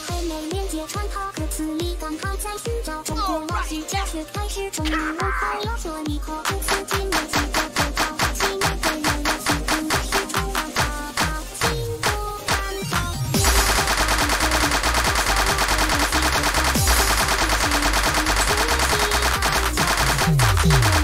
还没连接，穿跑歌词里刚好在寻找中国老师家，却开始中年问号，要说你和不死金牛几个头套，七年的人要是真的出了大包，心不敢跑，别人都把你和你爸爸笑了，我们几个大哥哥都是，